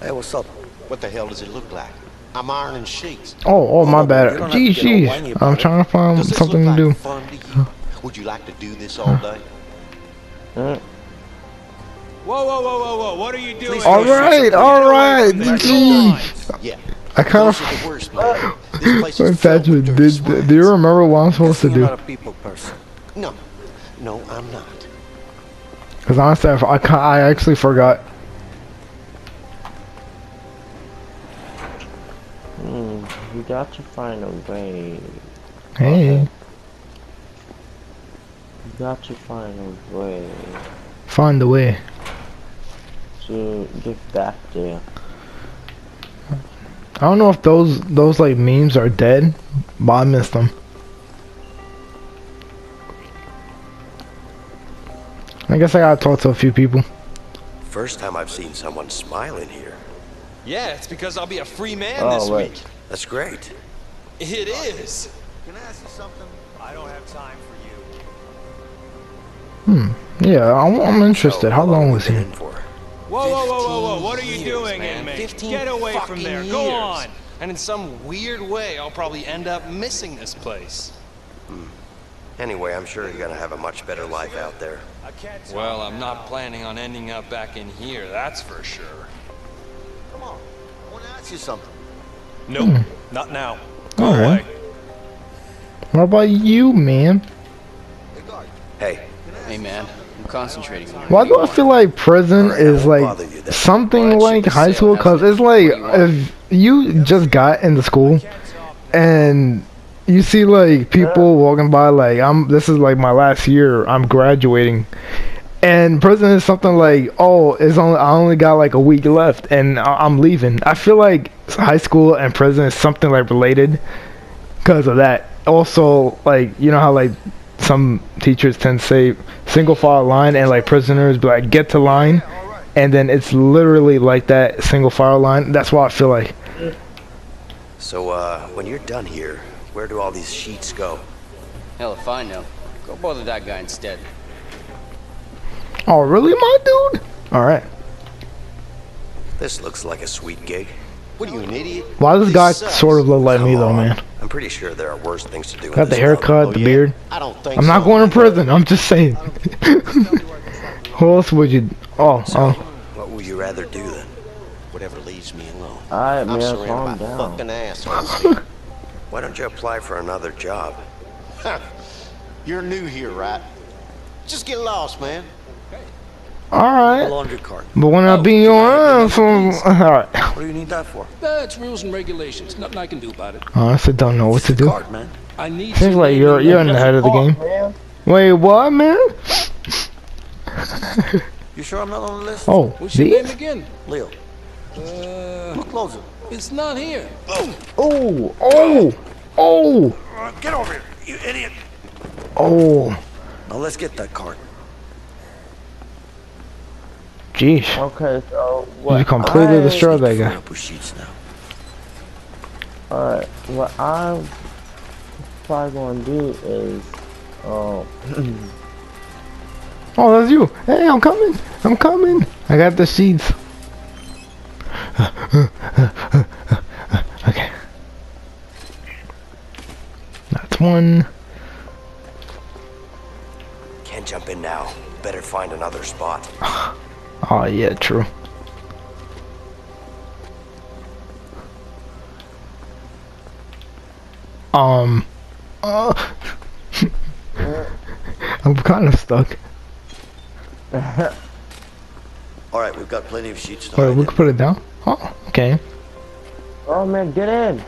Hey, what's up? What the hell does it look like? I'm ironing sheets. Oh, oh, my you bad. don't Gee, gee. I'm it. trying to find Does this something look to like do. fun to you? Would you like to do this all day? Mm. Whoa, whoa, whoa, whoa, whoa! What are you doing? All right, all right. Yeah. I kind of. are the worst, man. This place Wait, is filled Patrick, did, do you remember what I'm supposed to Guessing you're do? not a people person. No, no, I'm not. Because honestly, I, I, I actually forgot. Hmm, you got to find a way. Hey, You got to find a way find a way. To get back there. I don't know if those those like memes are dead, but I missed them. I guess I gotta talk to a few people. First time I've seen someone smile in here. Yeah, it's because I'll be a free man Oh, this wait. week. That's great. It is. Can I ask you something? I don't have time for you. Hmm. Yeah, I'm, I'm interested. How long was he? In for? Whoa, whoa, whoa, whoa, whoa! What are you years, doing, man. inmate? 15 Get away from fucking there! Go years. on. And in some weird way, I'll probably end up missing this place. Hmm. Anyway, I'm sure you're gonna have a much better life out there. I can't Well, I'm not planning on ending up back in here, that's for sure. Come on. I want to ask you something. Nope, not now. Go All right. away. What about you, man? Hey. Hey, Hey, man, I'm concentrating. on Why do I feel like prison is like bother you then. something like high school? Cause it's like you if you just got into school and you see like people walking by like I'm this is like my last year I'm graduating and prison is something like oh it's only I only got like a week left and I- I'm leaving I feel like high school and prison is something like related because of that also like you know how like some teachers tend to say single file line and like prisoners be like get to line and then it's literally like that single file line that's why I feel like so uh, when you're done here, where do all these sheets go? Hell if I know. Go bother that guy instead. oh really my dude all right This looks like a sweet gig. What are you, an idiot? why does this This guy sucks. sort of look like me Come though on. man I'm pretty sure there are worse things to do. got the this world. haircut Oh, the yeah? beard I don't think I'm not so. going to prison I'm just saying who else would you oh oh What would you rather do then? Whatever leaves me alone. I'm man, surrounded calm by down. fucking assholes. Why don't you apply for another job? You're new here, right? Just get lost, man. Alright laundry cart. but when I be around from alright What do you need that for? That's rules and regulations. Nothing I can do about it. honestly don't know what to do Cart, man. I need seems to like you're you you're in the head of the game Man, wait what man You sure I'm not on the list? oh What's your name again? Leo. Uh, Look closer. it's not here. oh oh oh Uh, get over here, you idiot. oh Now let's get that cart. Jeez. Okay, so what You completely I- destroyed that guy. Up with sheets now. Alright, what I'm probably gonna do is, um, Oh, that's you. Hey, I'm coming. I'm coming. I got the sheets. okay. That's one. Can't jump in now. Better find another spot. Oh, yeah, true. Um. Uh, I'm kind of stuck. All right, we've got plenty of sheets. to Wait, we can put it down? Oh, okay. oh man, get in.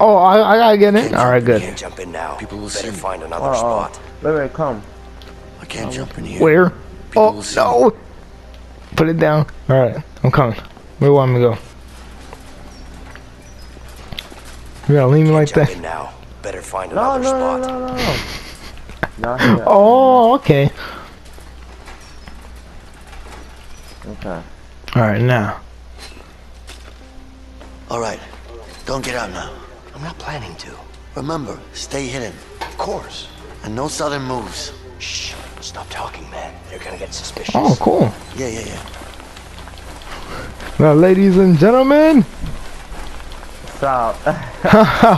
Oh, I, I gotta get in? Alright, good. Can't jump in now. People will Better see. find Oh, another oh, spot. wait, wait, come. I can't jump in here. Where? Oh, will see. no! Put it down. Alright, I'm coming. Where do you want me to go? You gotta leave me like Jump that? in now. Better find No, another no, no, spot. no, no, no. Not here. Oh, okay. Okay. Alright, now. All right, don't get out now. I'm not planning to. Remember, stay hidden. Of course. And no sudden moves. Shh. Stop talking, man. They're gonna get suspicious. Oh, cool. Yeah, yeah, yeah. Now, ladies and gentlemen, Stop.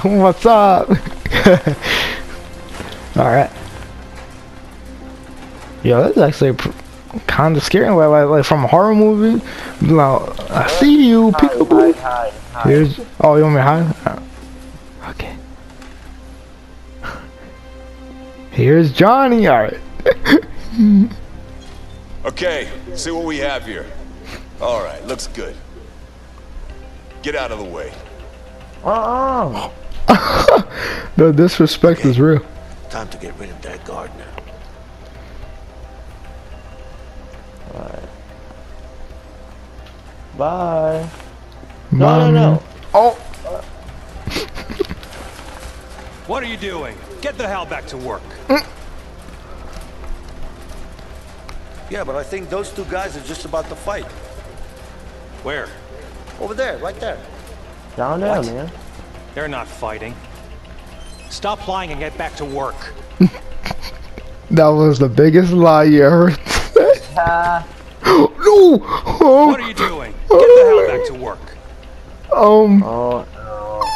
what's up? Alright. Yo, that's actually kind of scary, like, like, like from a horror movie. Like, I see you, hide, peekaboo. hide, hide. Here's, oh, you want me to hide? Uh, Okay. Here's Johnny. Alright. Hmm. Okay, see what we have here. All right, looks good. Get out of the way. Uh-uh. the disrespect is real. Time to get rid of that guard now. Bye. No, no, no. Oh, What are you doing? Get the hell back to work. Mm. Yeah, but I think those two guys are just about to fight. Where? Over there, right there. Down there, What? man. They're not fighting. Stop lying and get back to work. that was the biggest lie you ever said. Ah, no! Oh, What are you doing? Get the hell back to work. um, oh,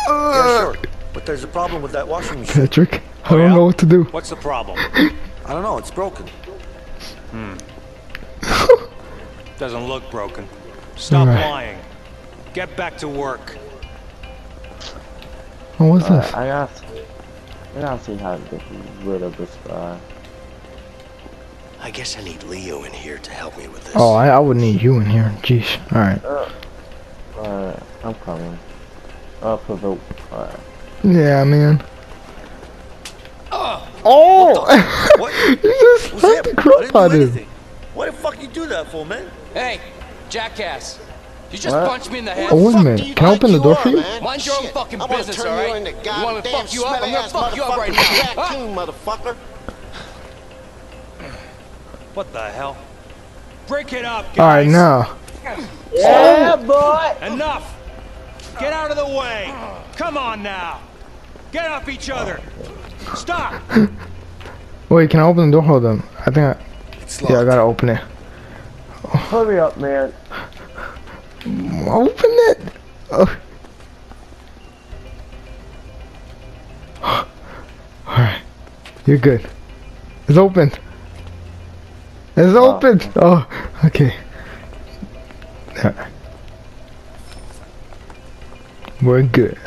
Yeah, sure. But there's a problem with that washing machine. Patrick, I don't know what to do. What's the problem? I don't know, it's broken. Doesn't look broken. Stop Alright. lying. Get back to work. What was Alright, this? I got I gotta see how to get rid of this guy. I guess I need Leo in here to help me with this. Oh, I, I would need you in here. Jeez. Alright. Uh, alright, I'm coming. Up for the alright. Yeah, man. Oh! Oh! What? you just Who's slapped the I crap out of him. Anything. What the fuck you do that for, man? Hey, jackass. You just What? punched me in the head. Oh, wait a minute. Can I open the door for you? Mind your own fucking business, alright? you You want me to fuck you up? I'm gonna fuck you up right now. motherfucking Huh? raccoon, motherfucker. What the hell? Break it up, guys. Alright, now. Yeah, oh. boy! Enough! Get out of the way! Come on now! Get off each other! Stop! Wait, can I open the door? Hold on. I think I. It's Yeah, I gotta open it. Hurry up, man. Open it! Oh. Alright. You're good. It's open. It's open! Oh, okay. Alright. We're good.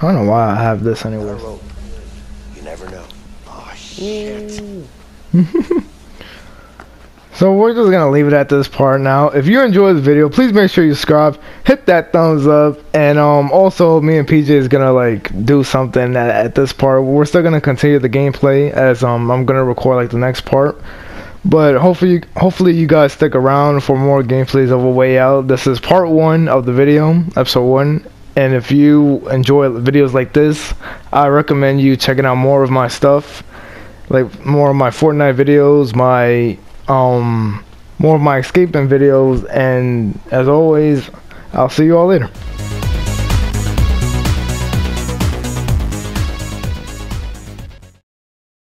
I don't know why I have this anyway. You never know. Oh, shit. So we're just gonna leave it at this part now. If you enjoyed the video, please make sure you subscribe, hit that thumbs up, and um also me and PJ is gonna like do something at, at this part. We're still gonna continue the gameplay as um I'm gonna record like the next part. But hopefully hopefully you guys stick around for more gameplays of a way out. This is part one of the video, episode one. And if you enjoy videos like this, I recommend you checking out more of my stuff. Like more of my Fortnite videos, my um more of my escaping videos. And as always, I'll see you all later.